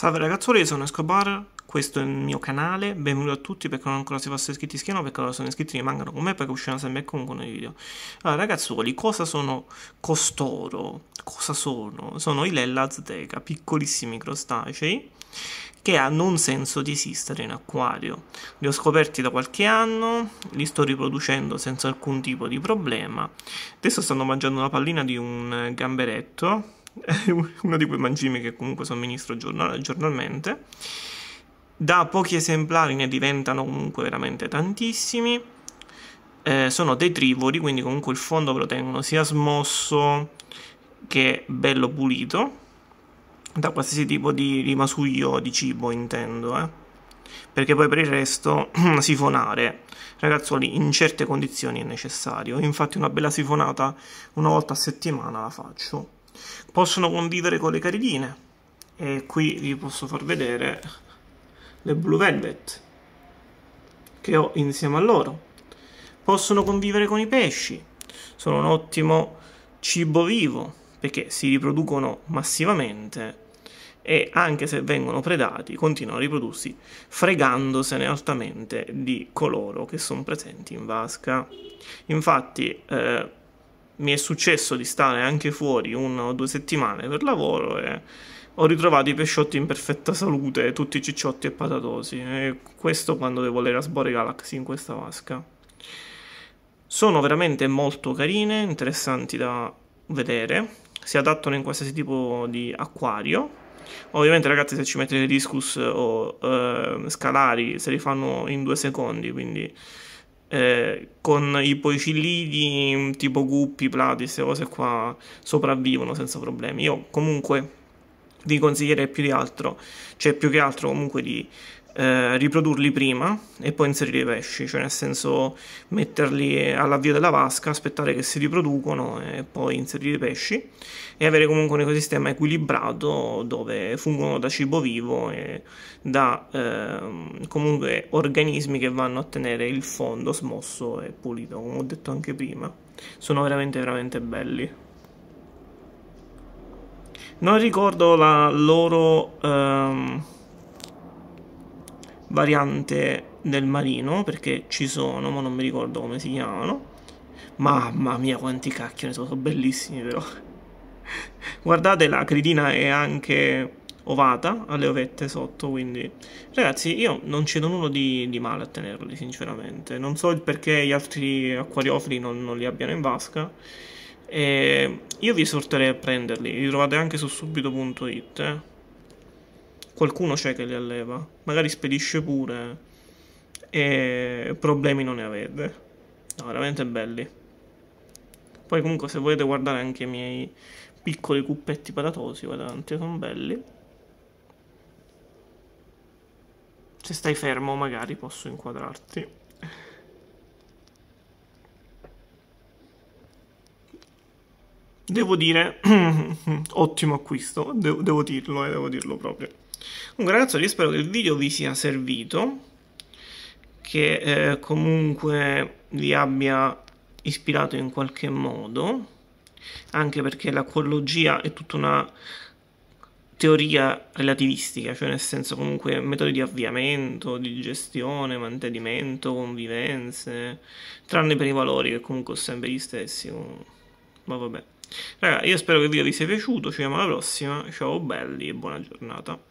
Salve ragazzuoli, sono Escobar, questo è il mio canale, benvenuti a tutti perché non ancora si fossero iscritti schieno, perché ora sono iscritti rimangono con me perché usciranno sempre comunque nei video. Allora ragazzuoli, cosa sono costoro? Cosa sono? Sono i Lella azteca, piccolissimi crostacei che hanno un senso di esistere in acquario. Li ho scoperti da qualche anno, li sto riproducendo senza alcun tipo di problema. Adesso stanno mangiando una pallina di un gamberetto uno di quei mangimi che comunque somministro giornal- giornalmente. Da pochi esemplari ne diventano comunque veramente tantissimi. Eh, sono detrivori, quindi comunque il fondo ve lo tengono sia smosso che bello pulito. Da qualsiasi tipo di rimasuglio di cibo intendo, eh. Perché poi per il resto sifonare, ragazzuoli, in certe condizioni è necessario. Infatti una bella sifonata una volta a settimana la faccio possono convivere con le caridine e qui vi posso far vedere le Blue Velvet che ho insieme a loro. Possono convivere con i pesci. Sono un ottimo cibo vivo perché si riproducono massivamente e anche se vengono predati continuano a riprodursi fregandosene altamente di coloro che sono presenti in vasca. Infatti eh, mi è successo di stare anche fuori una o due settimane per lavoro e ho ritrovato i pesciotti in perfetta salute, tutti cicciotti e patatosi. E questo quando devo le Rasbore Galaxy in questa vasca. Sono veramente molto carine, interessanti da vedere. Si adattano in qualsiasi tipo di acquario. Ovviamente, ragazzi, se ci mettete discus o eh, scalari, se li fanno in due secondi, quindi eh, con i poicillidi tipo guppi, plati, queste cose qua sopravvivono senza problemi. Io comunque vi consiglierei più di altro, cioè più che altro comunque di eh, riprodurli prima e poi inserire i pesci, cioè nel senso metterli all'avvio della vasca, aspettare che si riproducono e poi inserire i pesci e avere comunque un ecosistema equilibrato dove fungono da cibo vivo e da eh, comunque organismi che vanno a tenere il fondo smosso e pulito, come ho detto anche prima. Sono veramente veramente belli. Non ricordo la loro... Um, variante del marino, perché ci sono, ma non mi ricordo come si chiamano. Mamma mia, quanti cacchio ne sono, sono bellissimi però. Guardate, la critina è anche ovata, ha le ovette sotto, quindi... Ragazzi, io non cedo nulla di, di, male a tenerli, sinceramente. Non so il perché gli altri acquariofili non, non li abbiano in vasca. E io vi esorterei a prenderli, li trovate anche su subito.it, eh. Qualcuno c'è che li alleva, magari spedisce pure e problemi non ne avete. No, veramente belli. Poi comunque se volete guardare anche i miei piccoli cuppetti patatosi, guardate, sono belli. Se stai fermo magari posso inquadrarti. Devo dire, ottimo acquisto, devo, devo dirlo, eh, devo dirlo proprio. Comunque ragazzi, io spero che il video vi sia servito, che eh, comunque vi abbia ispirato in qualche modo, anche perché l'acquologia è tutta una teoria relativistica, cioè nel senso comunque metodi di avviamento, di gestione, mantenimento, convivenze, tranne per i valori che comunque sono sempre gli stessi. Ma vabbè. Raga, io spero che il video vi sia piaciuto, ci vediamo alla prossima, ciao belli e buona giornata.